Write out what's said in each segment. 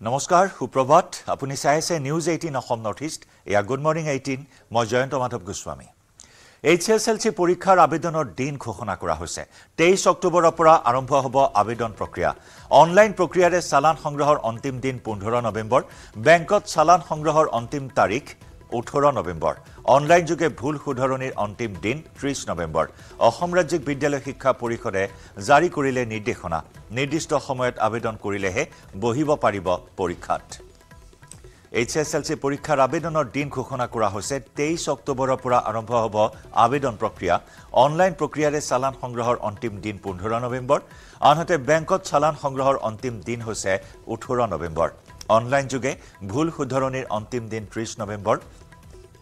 নমস্কাৰ সুপ্ৰভাত। আপুনি চাই আছে news eighteen Assam north east এয়া গুড মৰ্ণিং এইটিন মই Jayanta Madhab Goswami. H S L C পৰীক্ষাৰ আবেদনৰ দিন ঘোষণা কৰা হৈছে। তেইছ অক্টোবৰৰ পৰা আৰম্ভ হ'ব আবেদন প্ৰক্ৰিয়া। অনলাইন প্ৰক্ৰিয়াৰে চালান সংগ্ৰহৰ অন্তিম দিন পোন্ধৰ নৱেম্বৰ। বেংকত চালান সংগ্ৰহৰ অন্তিম তাৰিখ ওঠৰ নৱেম্বৰ। অনলাইনযোগে ভুল শুধৰণিৰ অন্তিম দিন ত্ৰিছ নৱেম্বৰ। অসম ৰাজ্যিক বিদ্যালয় শিক্ষা পৰিষদে জাৰি কৰিলে নিৰ্দেশনা। নিৰ্দিষ্ট সময়ত আবেদন কৰিলেহে বহিব পাৰিব পৰীক্ষাত। এইচ এছ এল চি পৰীক্ষাৰ আবেদনৰ দিন ঘোষণা কৰা হৈছে। তেইছ অক্টোবৰৰ পৰা আৰম্ভ হ'ব আবেদন প্ৰক্ৰিয়া। অনলাইন প্ৰক্ৰিয়াৰে চালান সংগ্ৰহৰ অন্তিম দিন পোন্ধৰ নৱেম্বৰ। আনহাতে বেংকত চালান সংগ্ৰহৰ অন্তিম দিন হৈছে ওঠৰ নৱেম্বৰ। অনলাইনযোগে ভুল শুধৰণিৰ অন্তিম দিন ত্ৰিছ নৱেম্বৰ।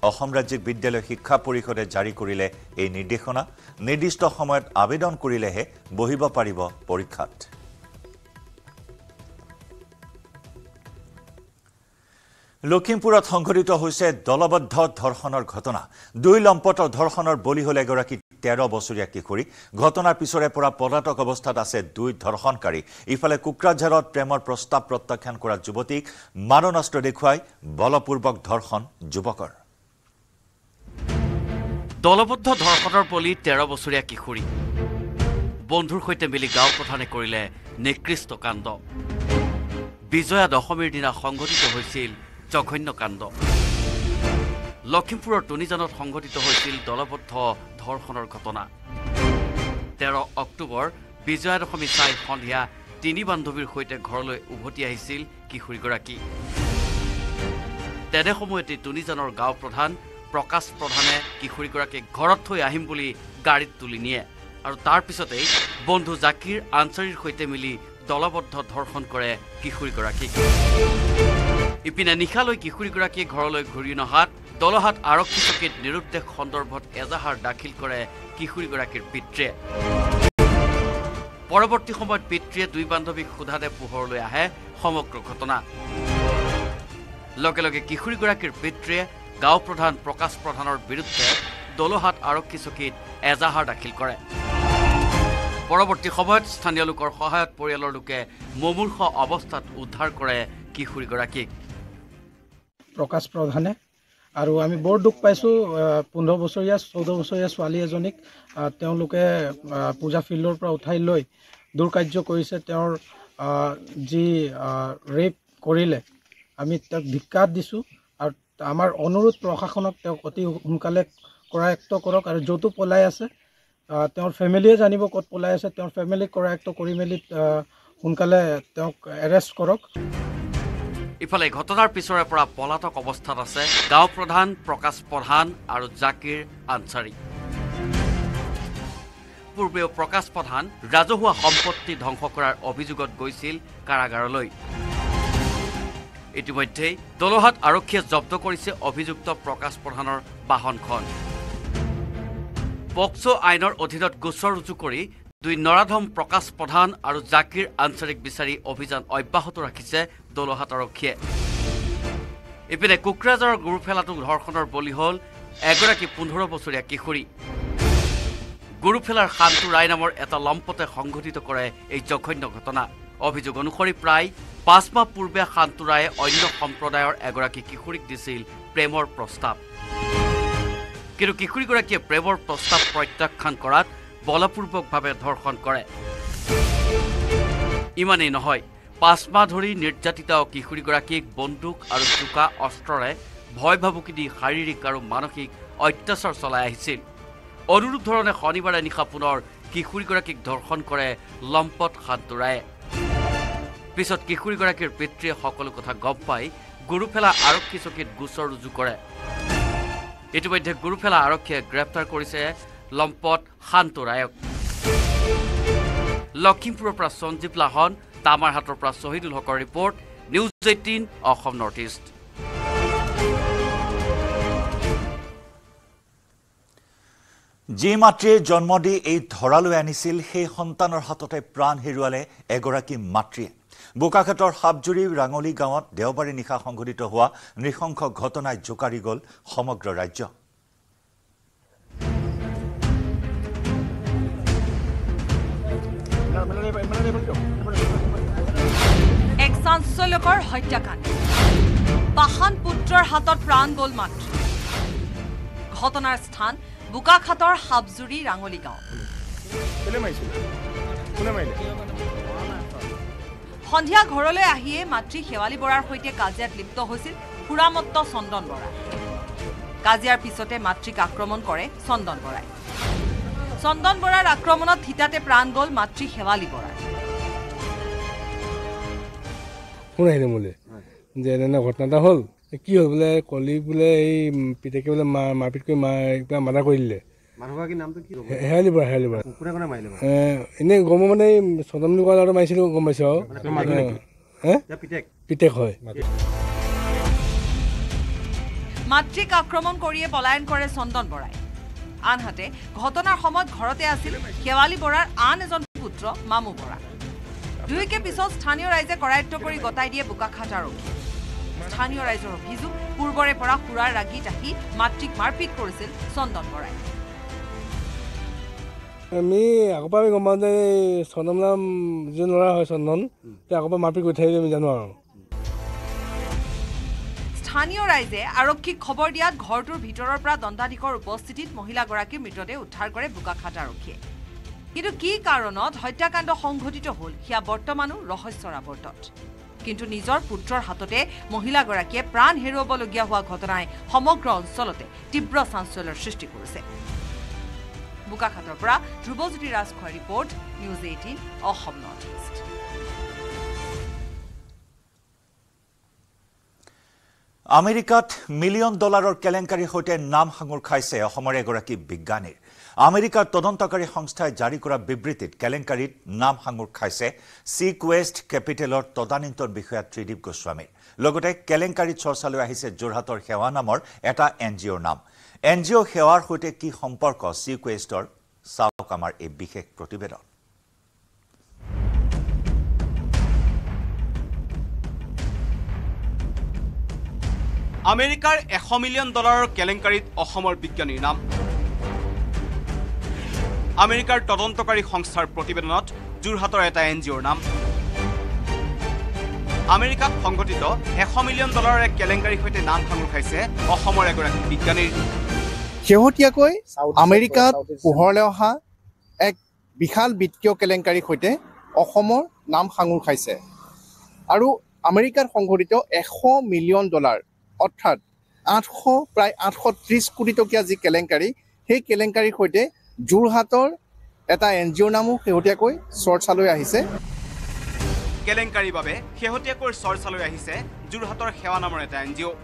অসম ৰাজ্যিক বিদ্যালয় শিক্ষা পৰিষদে জাৰি কৰিলে এই নিৰ্দেশনা। নিৰ্দিষ্ট সময়ত আবেদন কৰিলেহে বহিব পাৰিব পৰীক্ষাত। লখিমপুৰত সংঘটিত হৈছে দলবদ্ধ ধৰ্ষণৰ ঘটনা। দুই লম্পট ধৰ্ষণৰ বলি হ'ল এগৰাকী তেৰ বছৰীয়া কিশোৰী। ঘটনাৰ পিছৰে পৰা পলাতক অৱস্থাত আছে দুই ধৰ্ষণকাৰী। ইফালে কোকৰাঝাৰত প্ৰেমৰ প্ৰস্তাৱ প্ৰত্যাখ্যান কৰা যুৱতীক মাৰণাস্ত্ৰ দেখুৱাই বলপূৰ্বক ধৰ্ষণ যুৱকৰ। দলবদ্ধ ধৰ্ষণৰ বলি তেৰ বছৰীয়া কিশোৰী। বন্ধুৰ সৈতে মিলি গাঁও প্ৰধানে কৰিলে নিকৃষ্ট কাণ্ড। বিজয়া দশমীৰ দিনা সংঘটিত হৈছিল জঘন্য কাণ্ড। লখিমপুৰৰ টুনিজানত সংঘটিত হৈছিল দলবদ্ধ ধৰ্ষণৰ ঘটনা। তেৰ অক্টোবৰ বিজয়া দশমী চাই সন্ধিয়া তিনি বান্ধৱীৰ সৈতে ঘৰলৈ উভতি আহিছিল কিশোৰীগৰাকী। তেনে সময়তে টুনিজানৰ গাঁও প্ৰধান প্ৰকাশ প্ৰধানে কিশোৰীগৰাকীক ঘৰত থৈ আহিম বুলি গাড়ীত তুলি নিয়ে। আৰু তাৰ পিছতেই বন্ধু জাকিৰ আনচাৰীৰ সৈতে মিলি দলবদ্ধ ধৰ্ষণ কৰে কিশোৰীগৰাকীক। ইপিনে নিশালৈ কিশোৰীগৰাকীয়ে ঘৰলৈ ঘূৰি নহাত দলহাট আৰক্ষী চকীত নিৰুদ্দেশ সন্দৰ্ভত এজাহাৰ দাখিল কৰে কিশোৰীগৰাকীৰ পিতৃয়ে। পৰৱৰ্তী সময়ত পিতৃয়ে দুই বান্ধৱীক সোধাতে পোহৰলৈ আহে সমগ্ৰ ঘটনা। লগে লগে কিশোৰীগৰাকীৰ পিতৃয়ে গাঁও প্ৰধান প্ৰকাশ প্ৰধানৰ বিৰুদ্ধে দলোহাট আৰক্ষী চকীত এজাহাৰ দাখিল কৰে। পৰৱৰ্তী সময়ত স্থানীয় লোকৰ সহায়ত পৰিয়ালৰ লোকে মুমূৰ্ষ অৱস্থাত উদ্ধাৰ কৰে কিশোৰীগৰাকীক। প্ৰকাশ প্ৰধানে আৰু আমি বৰ দুখ পাইছোঁ পোন্ধৰ বছৰীয়া চৈধ্য বছৰীয়া ছোৱালী এজনীক তেওঁলোকে পূজা ফিল্ডৰ পৰা উঠাই লৈ দুৰ্কাৰ্য কৰিছে। তেওঁৰ যি ৰেপ কৰিলে আমি তেওঁক ধিক্কাৰ দিছোঁ। আমাৰ অনুৰোধ প্ৰশাসনক তেওঁক অতি সোনকালে কৰায়ত্ব কৰক আৰু য'তো পলাই আছে। তেওঁৰ ফেমিলিয়ে জানিব ক'ত পলাই আছে। তেওঁৰ ফেমিলিক কৰায়ত্ব কৰি মেলি সোনকালে তেওঁক এৰেষ্ট কৰক। ইফালে ঘটনাৰ পিছৰে পৰা পলাতক অৱস্থাত আছে গাঁও প্ৰধান প্ৰকাশ প্ৰধান আৰু জাকিৰ আনচাৰী। পূৰ্বেও প্ৰকাশ প্ৰধান ৰাজহুৱা সম্পত্তি ধ্বংস কৰাৰ অভিযোগত গৈছিল কাৰাগাৰলৈ। ইতিমধ্যেই দলহাট আৰক্ষীয়ে জব্দ কৰিছে অভিযুক্ত প্ৰকাশ প্ৰধানৰ বাহনখন। পক্সো আইনৰ অধীনত গোচৰ ৰুজু কৰি দুই নৰাধম প্ৰকাশ প্ৰধান আৰু জাকিৰ আনচাৰীক বিচাৰি অভিযান অব্যাহত ৰাখিছে দলহাট আৰক্ষীয়ে। ইপিনে কোকৰাঝাৰৰ গুৰুফেলাটো ধৰ্ষণৰ বলি হ'ল এগৰাকী পোন্ধৰ বছৰীয়া কিশোৰী। গুৰুফেলাৰ শান্তু ৰায় নামৰ এটা লম্পতে সংঘটিত কৰে এই জঘন্য ঘটনা। অভিযোগ অনুসৰি প্ৰায় পাঁচ মাহ পূৰ্বে শান্তু ৰায়ে অন্য সম্প্ৰদায়ৰ এগৰাকী কিশোৰীক দিছিল প্ৰেমৰ প্ৰস্তাৱ। কিন্তু কিশোৰীগৰাকীয়ে প্ৰেমৰ প্ৰস্তাৱ প্ৰত্যাখ্যান কৰাত বলপূৰ্বকভাৱে ধৰ্ষণ কৰে। ইমানেই নহয় পাঁচ মাহ ধৰি নিৰ্যাতিত কিশোৰীগৰাকীক বন্দুক আৰু চোকা অস্ত্ৰৰে ভয় ভাবুকি দি শাৰীৰিক আৰু মানসিক অত্যাচাৰ চলাই আহিছিল। অনুৰূপ ধৰণে শনিবাৰে নিশা পুনৰ কিশোৰীগৰাকীক ধৰ্ষণ কৰে লম্পট শান্তুৰায়ে পিছত কিশোৰীগৰাকীৰ পিতৃয়ে সকলো কথা গম পাই গুৰুফেলা আৰক্ষী চকীত গোচৰ ৰুজু কৰে। ইতিমধ্যে গুৰুফেলা আৰক্ষীয়ে গ্ৰেপ্তাৰ কৰিছে লম্পট শান্তু ৰায়ক। লখিমপুৰৰ পৰা সঞ্জীৱ লাহন তামাৰহাটৰ পৰা শ্বহীদুল হকৰ report news eighteen Assam north east. যি মাতৃয়ে জন্ম দি এই ধৰালৈ আনিছিল সেই সন্তানৰ হাততে প্ৰাণ হেৰুৱালে এগৰাকী মাতৃয়ে। বোকাখাটৰ সাপজুৰি ৰাঙলী গাঁৱত দেওবাৰে নিশা সংঘটিত হোৱা নৃশংস ঘটনাই জোকাৰি গ'ল সমগ্ৰ ৰাজ্য। এক্স চাঞ্চল্যকৰ হত্যাকাণ্ড। পাষাণ পুত্ৰৰ হাতত প্ৰাণ গ'ল মাতৃ ঘটনাৰ স্থান বোকাখাটৰ সাপজুৰি ৰাঙলী গাঁও। সন্ধিয়া ঘৰলৈ আহিয়ে মাতৃ শেৱালী বৰাৰ সৈতে কাজিয়াত লিপ্ত হৈছিল সুৰামত্ত চন্দন বৰা কাজিয়াৰ পিছতে মাতৃক আক্ৰমণ কৰে চন্দন বৰাই। চন্দন বৰাৰ আক্ৰমণত থিতাতে প্ৰাণ গ'ল মাতৃ শেৱালী বৰাৰ ফোন আহিলে মোলৈ যে এনে ঘটনা এটা হ'ল। কি হ'ল বোলে কলি বোলে এই পিতেকে বোলে মাৰ মাৰপিট কৰি কিবা মাৰ্ডাৰ কৰি দিলে। হেৰালি বৰা হেৰালি বৰা? এনেই গম মানে এই কোৱা ল'ৰাটো মাৰিছিলোঁ গম পাইছোঁ? আৰু পিতেক। হয়। মাতৃক আক্ৰমণ কৰিয়ে পলায়ন কৰে চন্দন বৰাই। আনহাতে ঘটনাৰ সময়ত ঘৰতে আছিল শেৱালী বৰাৰ আন এজন পুত্ৰ মামু বৰা। দুয়োকে পিছত স্থানীয় ৰাইজে কৰায়ত্ব কৰি গতাই দিয়ে বোকাখাট আৰক্ষী। স্থানীয় ৰাইজৰ অভিযোগ পূৰ্বৰে পৰা সুৰাৰ ৰাগীত আহি মাতৃক মাৰপিট কৰিছিল চন্দন বৰাই। আমি আগৰ পৰা আমি গম পাওঁ যে এই চন্দন নাম যিজন ল'ৰা হয় চন্দন তেওঁ আগৰ পৰা মাৰপিট কৰি থাকিলে আমি জানো আৰু। স্থানীয় ৰাইজে আৰক্ষীক খবৰ দিয়াত ঘৰটোৰ ভিতৰৰ পৰা দণ্ডাধীশৰ উপস্থিতিত মহিলাগৰাকীৰ মৃতদেহ উদ্ধাৰ কৰে বোকাখাট আৰক্ষীয়ে। কিন্তু কি কাৰণত হত্যাকাণ্ড সংঘটিত হ'ল সেয়া বৰ্তমানো ৰহস্যৰ আৱৰ্তত কিন্তু নিজৰ পুত্ৰৰ হাততে মহিলাগৰাকীয়ে প্ৰাণ হেৰুৱাবলগীয়া হোৱা ঘটনাই সমগ্ৰ অঞ্চলতে তীব্ৰ চাঞ্চল্যৰ সৃষ্টি কৰিছে। বোকাখাটৰ পৰা ধ্ৰুৱজ্যোতি ৰাজখোৱাৰ report news eighteen Assam north east আমেৰিকাত মিলিয়ন ডলাৰৰ কেলেংকাৰীৰ সৈতে নাম সাঙুৰ খাইছে অসমৰ এগৰাকী বিজ্ঞানীৰ। আমেৰিকাৰ তদন্তকাৰী সংস্থাই জাৰি কৰা বিবৃতিত কেলেংকাৰীত নাম সাঙুৰ খাইছে চি কুৱেষ্ট কেপিটেলৰ তদানীন্তন বিষয়া ত্ৰিদীপ গোস্বামী লগতে কেলেংকাৰীত চৰ্চালৈ আহিছে যোৰহাটৰ সেৱা নামৰ এটা এন জি অ'ৰ নাম। এন জি অ' সেৱাৰ সৈতে কি সম্পৰ্ক? চি কুৱেষ্টৰ চাওক আমাৰ এই বিশেষ প্ৰতিবেদন। আমেৰিকাৰ এশ মিলিয়ন ডলাৰৰ কেলেংকাৰীত অসমৰ বিজ্ঞানীৰ নাম। আমেৰিকাৰ তদন্তকাৰী সংস্থাৰ প্ৰতিবেদনত যোৰহাটৰ এটা এন জি অ'ৰ নাম। আমেৰিকাত সংঘটিত এশ মিলিয়ন ডলাৰৰ এক কেলেংকাৰীৰ সৈতে নাম সাঙুৰ খাইছে অসমৰ এগৰাকী বিজ্ঞানীৰ। শেহতীয়াকৈ আমেৰিকাত পোহৰলৈ অহা এক বিশাল বিত্তীয় কেলেংকাৰীৰ সৈতে অসমৰ নাম সাঙুৰ খাইছে। আৰু আমেৰিকাত সংঘটিত এশ মিলিয়ন ডলাৰ অৰ্থাৎ আঠশ প্ৰায় আঠশ ত্ৰিছ কোটি টকীয়া যি কেলেংকাৰী সেই কেলেংকাৰীৰ সৈতে যোৰহাটৰ এটা এন জি অ'ৰ নামো শেহতীয়াকৈ চৰ্চালৈ আহিছে। কেলেংকাৰীৰ বাবে শেহতীয়াকৈ চৰ্চালৈ আহিছে যোৰহাটৰ সেৱা নামৰ এটা এন জি অ'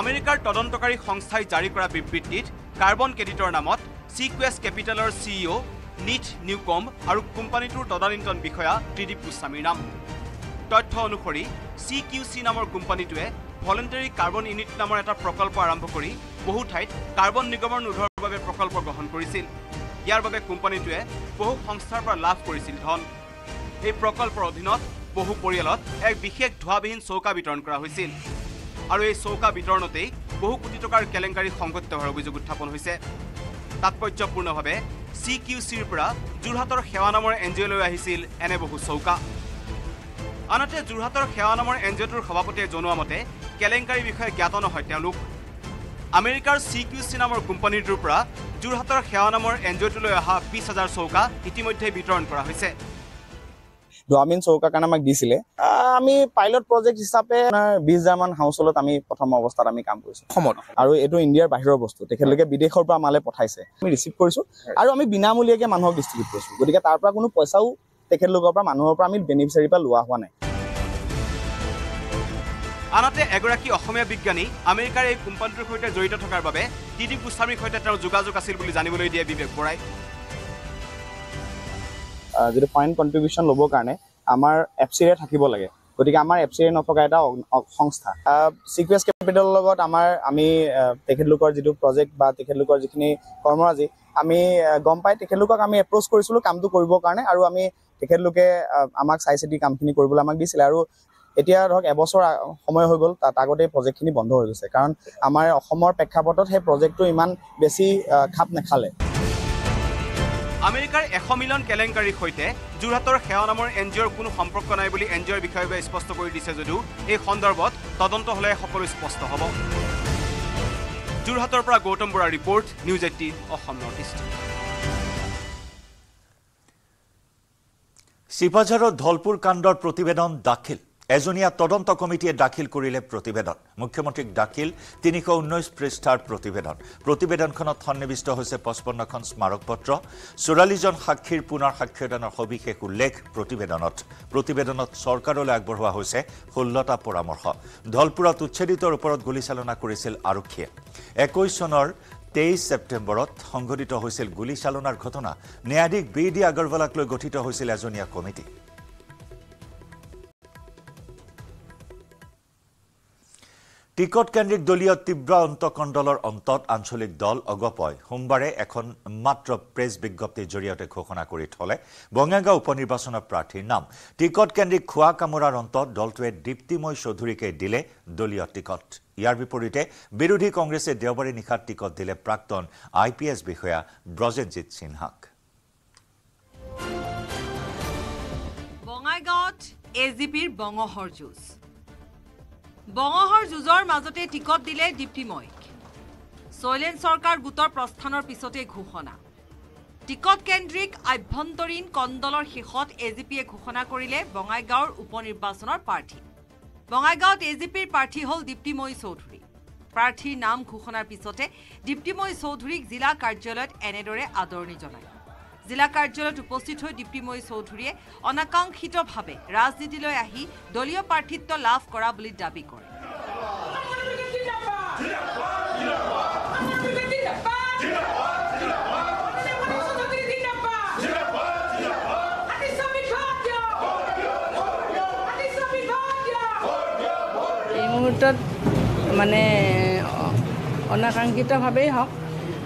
আমেৰিকাৰ তদন্তকাৰী সংস্থাই জাৰি কৰা বিবৃতিত কাৰ্বন ক্ৰেডিটৰ নামত চিকুৱেছ কেপিটেলৰ চিইঅ' নিথ নিউকম আৰু কোম্পানীটোৰ তদানীন্তন বিষয়া ত্ৰিদীপ গোস্বামীৰ নাম। তথ্য অনুসৰি চি কিউ চি নামৰ কোম্পানীটোৱে ভলেণ্টাৰী কাৰ্বন ইউনিট নামৰ এটা প্ৰকল্প আৰম্ভ কৰি বহু ঠাইত কাৰ্বন নিৰ্গমন ৰোধৰ বাবে প্ৰকল্প গ্ৰহণ কৰিছিল। ইয়াৰ বাবে কোম্পানীটোৱে বহু সংস্থাৰ পৰা লাভ কৰিছিল ধন। এই প্ৰকল্পৰ অধীনত বহু পৰিয়ালত এক বিশেষ ধোঁৱাবিহীন চৌকা বিতৰণ কৰা হৈছিল। আৰু এই চৌকা বিতৰণতেই বহু কোটি টকাৰ কেলেংকাৰী সংঘটিত হোৱাৰ অভিযোগ উত্থাপন হৈছে। তাৎপৰ্যপূৰ্ণভাৱে চি কিউ চিৰ পৰা যোৰহাটৰ সেৱা নামৰ এন জি অ'লৈ আহিছিল এনে বহু চৌকা। আনহাতে যোৰহাটৰ সেৱা নামৰ এন জি অ'টোৰ সভাপতিয়ে জনোৱা মতে কেলেংকাৰীৰ বিষয়ে জ্ঞাত নহয় তেওঁলোক। আমেৰিকাৰ চি কিউ চি নামৰ কোম্পানীটোৰ পৰা যোৰহাটৰ সেৱা নামৰ এন জি অ'টোলৈ অহা বিছ হাজাৰ চৌকা ইতিমধ্যে বিতৰণ কৰা হৈছে। ডোৱামিন চৌকাৰ কাৰণে আমাক দিছিলে। আমি পাইলট প্ৰজেক্ট হিচাপে আপোনাৰ বিশ হাজাৰমান হাউচহোল্ডত আমি প্ৰথম অৱস্থাত আমি কাম কৰিছোঁ। অসমত? আৰু এইটো ইণ্ডিয়াৰ বাহিৰৰ বস্তু। তেখেতলোকে বিদেশৰ পৰা মালে পঠাইছে। আমি ৰিচিভ কৰিছোঁ। আৰু আমি বিনামূলীয়াকৈ মানুহক ডিষ্ট্ৰিবিউট কৰিছোঁ। গতিকে তাৰ পৰা কোনো পইচাও তেখেতলোকৰ পৰা মানুহৰ পৰা আমি বেনিফিচিয়াৰীৰ পৰা লোৱা হোৱা নাই। আনহাতে এগৰাকী অসমীয়া বিজ্ঞানী আমেৰিকাৰ এই কোম্পানীটোৰ সৈতে জড়িত থকাৰ বাবে ত্ৰিদীপ গোস্বামীৰ সৈতে তেওঁৰ যোগাযোগ আছিল বুলি জানিবলৈ দিয়ে বিবেক বৰাই। যিটো পইণ্ট কণ্ট্ৰিবিউশ্যন ল'বৰ কাৰণে আমাৰ এফ চিৰে থাকিব লাগে। গতিকে আমাৰ এফ চিৰে নথকা এটা সংস্থা। চিকুৱেছ কেপিটেলৰ লগত আমাৰ আমি তেখেতলোকৰ যিটো প্ৰজেক্ট বা তেখেতলোকৰ যিখিনি কৰ্মৰাজি আমি গম পাই তেখেতলোকক আমি এপ্ৰ'চ কৰিছিলোঁ কামটো কৰিবৰ কাৰণে আৰু আমি তেখেতলোকে আমাক চাই চিতি কামখিনি কৰিবলৈ আমাক দিছিলে। আৰু এতিয়া ধৰক এবছৰ সময় হৈ গ'ল তাত আগতে প্ৰজেক্টখিনি বন্ধ হৈ গৈছে। কাৰণ আমাৰ অসমৰ প্ৰেক্ষাপটত সেই প্ৰজেক্টটো ইমান বেছি খাপ নেখালে। আমেৰিকাৰ এশ মিলিয়ন কেলেংকাৰীৰ সৈতে যোৰহাটৰ সেৱা নামৰ এন জি অ'ৰ কোনো সম্পৰ্ক নাই বুলি এন জি অ'ৰ বিষয়াই স্পষ্ট কৰি দিছে যদিও এই সন্দৰ্ভত তদন্ত হ'লে সকলো স্পষ্ট হ'ব। যোৰহাটৰ পৰা গৌতম বৰাৰ report news eighteen Assam north east. শিৱজাৰৰ Dhalpur কাণ্ডৰ প্ৰতিবেদন দাখিল। এজনীয়া তদন্ত কমিটিয়ে দাখিল কৰিলে প্ৰতিবেদন। মুখ্যমন্ত্ৰীক দাখিল তিনিশ ঊনৈছ পৃষ্ঠাৰ প্ৰতিবেদন। প্ৰতিবেদনখনত সন্নিৱিষ্ট হৈছে পঁচপন্নখন স্মাৰক পত্ৰ চৌৰাল্লিছজন সাক্ষীৰ পুনৰ সাক্ষ্যদানৰ সবিশেষ উল্লেখ প্ৰতিবেদনত। প্ৰতিবেদনত চৰকাৰলৈ আগবঢ়োৱা হৈছে ষোল্লটা পৰামৰ্শ। ধলপুৰত উচ্ছেদিতৰ ওপৰত গুলীচালনা কৰিছিল আৰক্ষীয়ে। একৈছ চনৰ তেইছ ছেপ্টেম্বৰত সংঘটিত হৈছিল গুলীচালনাৰ ঘটনা। ন্যায়াধীশ বি ডি আগৰৱালাক লৈ গঠিত হৈছিল এজনীয়া কমিটি। টিকট কেন্দ্ৰিক দলীয় তীব্ৰ অন্তকণ্ডলৰ অন্তত আঞ্চলিক দল অগপই সোমবাৰে এখন মাত্ৰ প্ৰেছ বিজ্ঞপ্তিৰ জৰিয়তে ঘোষণা কৰি থলে বঙাইগাঁও উপ নিৰ্বাচনৰ প্ৰাৰ্থীৰ নাম। টিকট কেন্দ্ৰিক খোৱা কামোৰাৰ অন্তত দলটোৱে দীপ্তিময় চৌধুৰীকে দিলে দলীয় টিকট। ইয়াৰ বিপৰীতে বিৰোধী কংগ্ৰেছে দেওবাৰে নিশা টিকট দিলে প্ৰাক্তন আই পি এছ বিষয়া ব্ৰজেনজিৎ সিনহাক। বঙাইগাঁৱত এ জি পিৰ বঙহৰ যুঁজ। বঙহৰ যুঁজৰ মাজতে টিকট দিলে দীপ্তিময়ক শৈলেন চৰকাৰ গোটৰ প্ৰস্থানৰ পিছতে ঘোষণা। টিকট কেন্দ্ৰিক আভ্যন্তৰীণ কণ্ডলৰ শেষত এ জি পিয়ে ঘোষণা কৰিলে বঙাইগাঁৱৰ উপ নিৰ্বাচনৰ প্ৰাৰ্থী। বঙাইগাঁৱত এ জি পিৰ প্ৰাৰ্থী হ'ল দীপ্তিময়ী চৌধুৰী। প্ৰাৰ্থীৰ নাম ঘোষণাৰ পিছতে দীপ্তিময়ী চৌধুৰীক জিলা কাৰ্যালয়ত এনেদৰে আদৰণি জনায়। জিলা কাৰ্যালয়ত উপস্থিত হৈ দীপ্তিময়ী চৌধুৰীয়ে অনাকাংক্ষিতভাৱে ৰাজনীতিলৈ আহি দলীয় প্ৰাৰ্থিত্ব লাভ কৰা বুলি দাবী কৰে। মুহূৰ্তত মানে অনাকাংক্ষিতভাৱেই হওক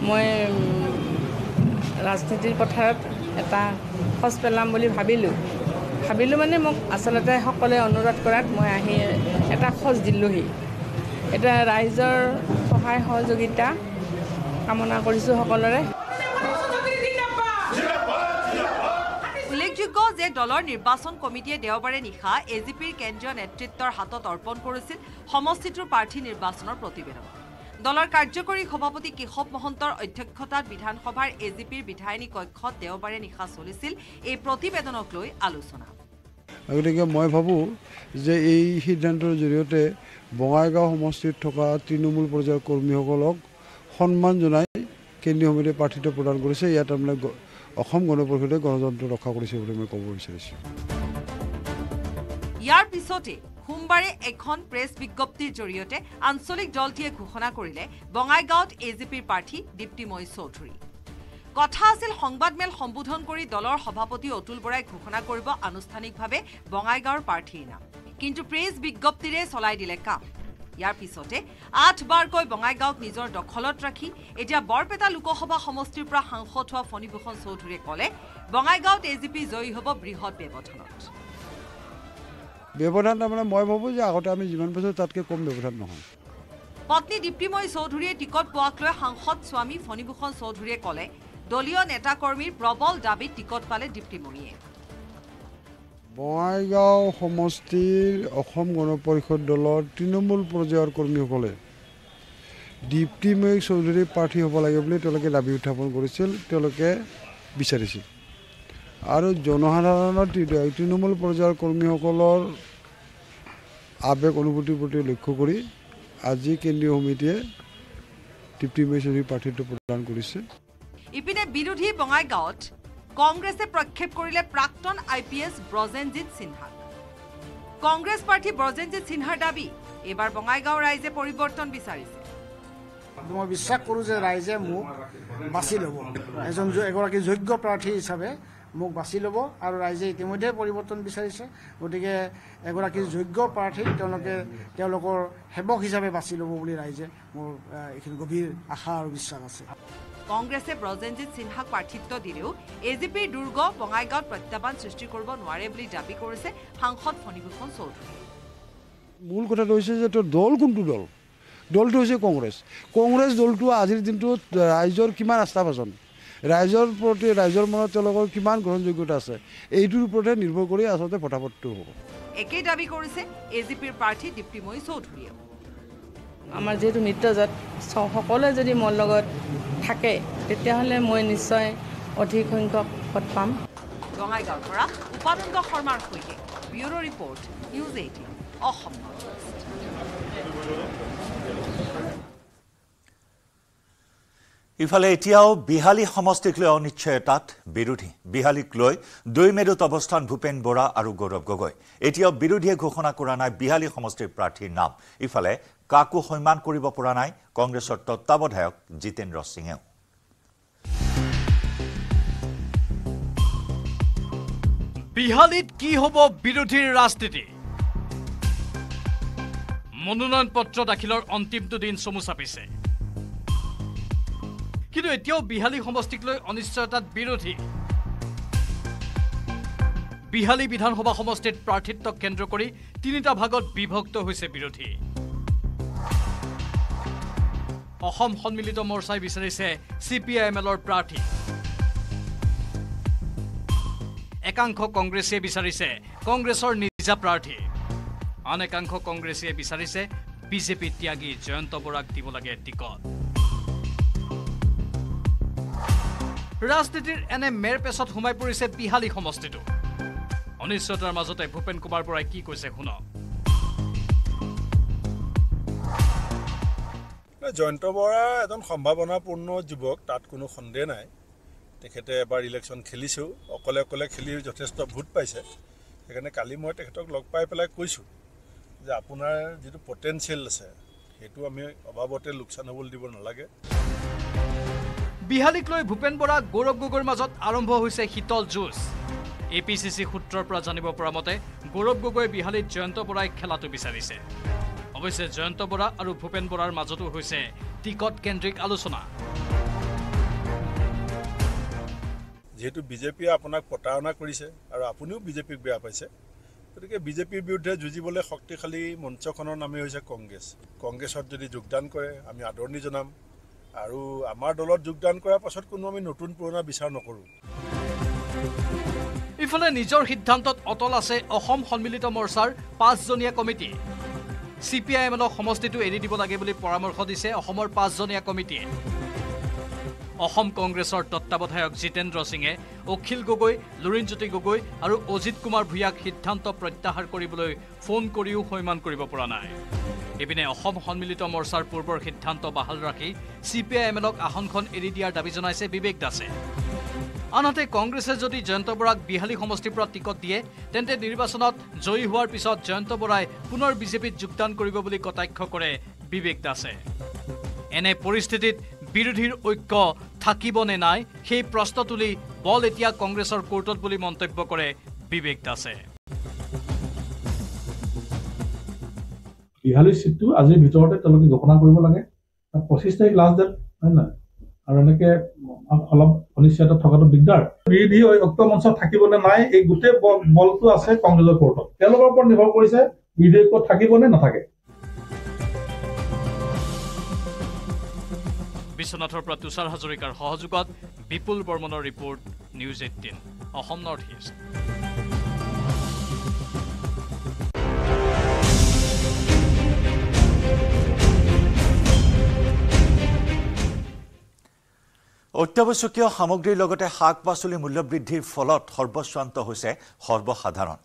মই ৰাজনীতিৰ পথাৰত এটা খোজ পেলাম বুলি ভাবিলোঁ। ভাবিলোঁ মানে মোক আচলতে সকলোৱে অনুৰোধ কৰাত মই আহি এটা খোজ দিলোঁহি। এটা ৰাইজৰ সহায় সহযোগিতা কামনা কৰিছোঁ সকলোৰে। উল্লেখযোগ্য যে দলৰ নিৰ্বাচন কমিটিয়ে দেওবাৰে নিশা এ জি পিৰ কেন্দ্ৰীয় নেতৃত্বৰ হাতত অৰ্পণ কৰিছিল সমষ্টিটোৰ প্ৰাৰ্থী নিৰ্বাচনৰ প্ৰতিবেদন। দলৰ কাৰ্যকৰী সভাপতি কেশৱ মহন্তৰ অধ্যক্ষতাত বিধানসভাৰ এ জি পিৰ বিধায়িনী কক্ষত দেওবাৰে নিশা চলিছিল এই প্ৰতিবেদনক লৈ আলোচনা। গতিকে মই ভাবোঁ যে এই সিদ্ধান্তৰ জৰিয়তে বঙাইগাঁও সমষ্টিত থকা তৃণমূল পৰ্যায়ৰ কৰ্মীসকলক সন্মান জনাই কেন্দ্ৰীয় সমিতিয়ে প্ৰাৰ্থিত্ব প্ৰদান কৰিছে। ইয়াত তাৰমানে অসম গণ পৰিষদে গণতন্ত্ৰ ৰক্ষা কৰিছে বুলি মই ক'ব বিচাৰিছোঁ। ইয়াৰ পিছতে সোমবাৰে এখন প্ৰেছ বিজ্ঞপ্তিৰ জৰিয়তে আঞ্চলিক দলটিয়ে ঘোষণা কৰিলে বঙাইগাঁৱত এ জি পিৰ প্ৰাৰ্থী দীপ্তিময়ী চৌধুৰী। কথা আছিল সংবাদমেল সম্বোধন কৰি দলৰ সভাপতি অতুল বৰাই ঘোষণা কৰিব আনুষ্ঠানিকভাৱে বঙাইগাঁৱৰ প্ৰাৰ্থীৰ নাম। কিন্তু প্ৰেছ বিজ্ঞপ্তিৰে চলাই দিলে কাম। ইয়াৰ পিছতে আঠবাৰকৈ বঙাইগাঁৱক নিজৰ দখলত ৰাখি এতিয়া বৰপেটা লোকসভা সমষ্টিৰ পৰা সাংসদ হোৱা ফণীভূষণ চৌধুৰীয়ে ক'লে বঙাইগাঁৱত এ জি পি জয়ী হ'ব বৃহৎ ব্যৱধানত। ব্যৱধান তাৰমানে মই ভাবোঁ যে আগতে আমি যিমান পাইছোঁ তাতকৈ কম ব্যৱধান নহয়। পত্নী দীপ্তিময়ী চৌধুৰীয়ে টিকট পোৱাক লৈ সাংসদ স্বামী ফণীভূষণ চৌধুৰীয়ে ক'লে দলীয় নেতাকৰ্মীৰ প্ৰবল দাবীত টিকট পালে দীপ্তিময়ীয়ে বঙাইগাঁও সমষ্টিৰ অসম গণ পৰিষদ দলৰ তৃণমূল পৰ্যায়ৰ কৰ্মীসকলে দীপ্তিময়ী চৌধুৰী প্ৰাৰ্থী হ'ব লাগে বুলি তেওঁলোকে দাবী উত্থাপন কৰিছিল তেওঁলোকে বিচাৰিছিল। আৰু জনসাধাৰণৰ তৃণমূল পৰ্যায়ৰ কৰ্মীসকলৰ আৱেগ অনুভূতিৰ প্ৰতি লক্ষ্য কৰি আজি কেন্দ্ৰীয় সমিতিয়ে দীপ্তিময়ী চৌধুৰী প্ৰাৰ্থিত্ব প্ৰদান কৰিছে। ইপিনে বিৰোধী বঙাইগাঁৱত কংগ্ৰেছে প্ৰক্ষেপ কৰিলে প্ৰাক্তন আই পি এছ ব্ৰজেনজিৎ সিনহাক কংগ্ৰেছ প্ৰাৰ্থী ব্ৰজেনজিৎ সিনহাৰ দাবী এইবাৰ বঙাইগাঁও ৰাইজে পৰিৱৰ্তন বিচাৰিছে। মই বিশ্বাস কৰোঁ যে ৰাইজে মোক বাছি ল'ব। এজন এগৰাকী যোগ্য প্ৰাৰ্থী হিচাপে মোক বাছি ল'ব আৰু ৰাইজে ইতিমধ্যে পৰিৱৰ্তন বিচাৰিছে। গতিকে এগৰাকী যোগ্য প্ৰাৰ্থীক তেওঁলোকে তেওঁলোকৰ সেৱক হিচাপে বাছি ল'ব বুলি ৰাইজে মোৰ এইখিনি গভীৰ আশা আৰু বিশ্বাস আছে। কংগ্ৰেছে ব্ৰজেনজিৎ সিনহাক প্ৰাৰ্থিত্ব দিলেও এ জি পিৰ দুৰ্গ বঙাইগাঁৱত প্ৰত্যাহ্বান সৃষ্টি কৰিব নোৱাৰে বুলি দাবী কৰিছে সাংসদ ফণীভূষণ চৌধুৰীয়ে মূল কথাটো হৈছে যে তোৰ দল কোনটো দল? দলটো হৈছে কংগ্ৰেছ। কংগ্ৰেছ দলটো আজিৰ দিনটোত ৰাইজৰ কিমান আস্থাভাজন? ৰাইজৰ প্ৰতি ৰাইজৰ মনত তেওঁলোকৰ কিমান গ্ৰহণযোগ্যতা আছে এইটোৰ ওপৰতহে নিৰ্ভৰ কৰি আচলতে ভোটাভোটটো হ'ব। একেই দাবী কৰিছে এ জি পিৰ প্ৰাৰ্থী দীপ্তিময়ী চৌধুৰীয়েও। আমাৰ যিহেতু মিত্ৰজোঁট সকলোৱে যদি মোৰ লগত থাকে তেতিয়াহ'লে মই নিশ্চয় অধিক সংখ্যক ভোট পাম। বঙাইগাঁৱৰ পৰা উপানন্দ শৰ্মাৰ সৈতে bureau' report news eighteen Assam north east. ইফালে এতিয়াও বিহালী সমষ্টিক লৈ অনিশ্চয়তাত বিৰোধী। বিহালীক লৈ দুই মেৰুত অৱস্থান ভূপেন বৰা আৰু গৌৰৱ গগৈ। এতিয়াও বিৰোধীয়ে ঘোষণা কৰা নাই বিহালী সমষ্টিৰ প্ৰাৰ্থীৰ নাম। ইফালে কাকো সন্মান কৰিব পৰা নাই কংগ্ৰেছৰ তত্বাৱধায়ক জিতেন্দ্ৰ সিঙেও বিহালীত কি হ'ব বিৰোধীৰ ৰাজনীতি? মনোনয়ন পত্ৰ দাখিলৰ অন্তিমটো দিন চমু চাপিছে। কিন্তু এতিয়াও বিহালী সমষ্টিক লৈ অনিশ্চয়তাত বিৰোধী। বিহালী বিধানসভা সমষ্টিত প্ৰাৰ্থিত্বক কেন্দ্ৰ কৰি তিনিটা ভাগত বিভক্ত হৈছে বিৰোধী। অসম সন্মিলিত মৰ্চাই বিচাৰিছে চি পি আই এম এলৰ প্ৰাৰ্থী। একাংশ কংগ্ৰেছীয়ে বিচাৰিছে কংগ্ৰেছৰ নিজা প্ৰাৰ্থী। আন একাংশ কংগ্ৰেছীয়ে বিচাৰিছে বিজেপি ত্যাগী জয়ন্ত বৰাক দিব লাগে টিকট। ৰাজনীতিৰ এনে মেৰ পেচত সোমাই পৰিছে বিহালী সমষ্টিটো। অনিশ্চয়তাৰ মাজতে ভূপেন কুমাৰ বৰাই কি কৈছে শুনক জয়ন্ত বৰা এজন সম্ভাৱনাপূৰ্ণ যুৱক তাত কোনো সন্দেহ নাই। তেখেতে এবাৰ ইলেকশ্যন খেলিছেও অকলে অকলে খেলি যথেষ্ট ভোট পাইছে। সেইকাৰণে কালি মই তেখেতক লগ পাই পেলাই কৈছোঁ যে আপোনাৰ যিটো পটেঞ্চিয়েল আছে সেইটো আমি অভাৱতে লোকচান হ'বলৈ দিব নালাগে। বিহালীক লৈ ভূপেন বৰা গৌৰৱ গগৈৰ মাজত আৰম্ভ হৈছে শীতল যুঁজ। এ পি চি চি সূত্ৰৰ পৰা জানিব পৰা মতে গৌৰৱ গগৈয়ে বিহালীত জয়ন্ত বৰাই খেলাটো বিচাৰিছে। অৱশ্যে জয়ন্ত বৰা আৰু ভূপেন বৰাৰ মাজতো হৈছে টিকট কেন্দ্ৰিক আলোচনা। যিহেতু বিজেপিয়ে আপোনাক প্ৰতাৰণা কৰিছে আৰু আপুনিও বিজেপিক বেয়া পাইছে গতিকে বিজেপিৰ বিৰুদ্ধে যুঁজিবলৈ শক্তিশালী মঞ্চখনৰ নামেই হৈছে কংগ্ৰেছ। কংগ্ৰেছত যদি যোগদান কৰে আমি আদৰণি জনাম। আৰু আমাৰ দলত যোগদান কৰাৰ পাছত কোনো আমি নতুন পুৰণা বিচাৰ নকৰোঁ। ইফালে নিজৰ সিদ্ধান্তত অটল আছে অসম সন্মিলিত মৰ্চাৰ পাঁচজনীয়া কমিটি। চি পি আই এমক সমষ্টিটো এৰি দিব লাগে বুলি পৰামৰ্শ দিছে অসমৰ পাঁচজনীয়া কমিটিয়ে। অসম কংগ্ৰেছৰ তত্বাৱধায়ক জিতেন্দ্ৰ সিঙে অখিল গগৈ লুৰিণজ্যোতি গগৈ আৰু অজিত কুমাৰ ভূঞাক সিদ্ধান্ত প্ৰত্যাহাৰ কৰিবলৈ ফোন কৰিও সৈমান কৰিব পৰা নাই। ইপিনে অসম সন্মিলিত মৰ্চাৰ পূৰ্বৰ সিদ্ধান্ত বাহাল ৰাখি চি পি আই এমক আসনখন এৰি দিয়াৰ দাবী জনাইছে বিবেক দাসে। আনহাতে কংগ্ৰেছে যদি জয়ন্ত বৰাক বিহালী সমষ্টিৰ পৰা টিকট দিয়ে তেন্তে নিৰ্বাচনত জয়ী হোৱাৰ পিছত জয়ন্ত বৰাই পুনৰ বিজেপিত যোগদান কৰিব বুলি কটাক্ষ কৰে বিবেক দাসে। এনে পৰিস্থিতিত বিৰোধীৰ ঐক্য থাকিব নে নাই সেই প্ৰশ্ন তুলি বল এতিয়া কংগ্ৰেছৰ কোৰ্টত বুলি মন্তব্য কৰে বিবেক দাসে। বিহালীৰ চিটটো আজিৰ ভিতৰতে তেওঁলোকে ঘোষণা কৰিব লাগে। পঁচিছ তাৰিখ লাষ্ট ডেট হয় নহয়? আৰু এনেকে অলপ অনিশ্চয়তা থকাটো দিগদাৰ। বিৰোধী ঐক্য মঞ্চত থাকিব নে নাই এই গোটেই বলটো আছে কংগ্ৰেছৰ কোৰ্টত তেওঁলোকৰ ওপৰত নিৰ্ভৰ কৰিছে বিৰোধী ঐক্য থাকিব নে নাথাকে। বিশ্বনাথৰ পৰা তুষাৰ হাজৰিকাৰ সহযোগত বিপুল বৰ্মনৰ report news eighteen Assam north east অত্যাৱশ্যকীয় সামগ্ৰীৰ লগতে শাক পাচলি মূল্যবৃদ্ধিৰ ফলত সৰ্বশ্ৰান্ত হৈছে সৰ্বসাধাৰণ।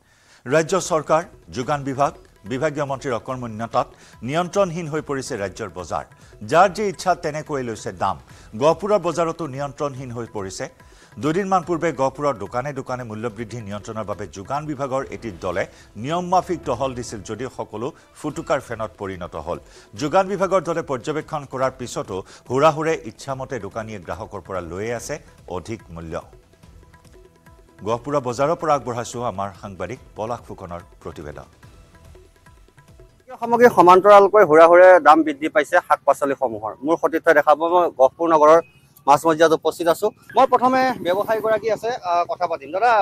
ৰাজ্য চৰকাৰ যোগান বিভাগ বিভাগীয় মন্ত্ৰীৰ অকৰ্মণ্যতাত নিয়ন্ত্ৰণহীন হৈ পৰিছে ৰাজ্যৰ বজাৰ। যাৰ যি ইচ্ছা তেনেকৈয়ে লৈছে দাম। গহপুৰৰ বজাৰতো নিয়ন্ত্ৰণহীন হৈ পৰিছে। দুদিনমান পূৰ্বে গহপুৰৰ দোকানে দোকানে মূল্যবৃদ্ধি নিয়ন্ত্ৰণৰ বাবে যোগান বিভাগৰ এটি দলে নিয়ম মাফিক টহল দিছিল যদিও সকলো ফুটুকাৰ ফেনত পৰিণত হ'ল। যোগান বিভাগৰ দলে পৰ্যবেক্ষণ কৰাৰ পিছতো হুৰাহুৰে ইচ্ছামতে দোকানীয়ে গ্ৰাহকৰ পৰা লৈয়ে আছে অধিক মূল্য। গহপুৰৰ বজাৰৰ পৰা আগবঢ়াইছোঁ আমাৰ সাংবাদিক পলাশ ফুকনৰ প্ৰতিবেদন। সামগ্ৰী সমান্তৰালকৈ হুৰা হুৰে দাম বৃদ্ধি পাইছে শাক পাচলিসমূহৰ মোৰ সতীৰ্থ দেখাব মই গহপুৰ নগৰৰ মাছ মজিয়াত উপস্থিত আছো। মই প্ৰথমে ব্যৱসায়ীগৰাকী আছে কথা পাতিম। দাদা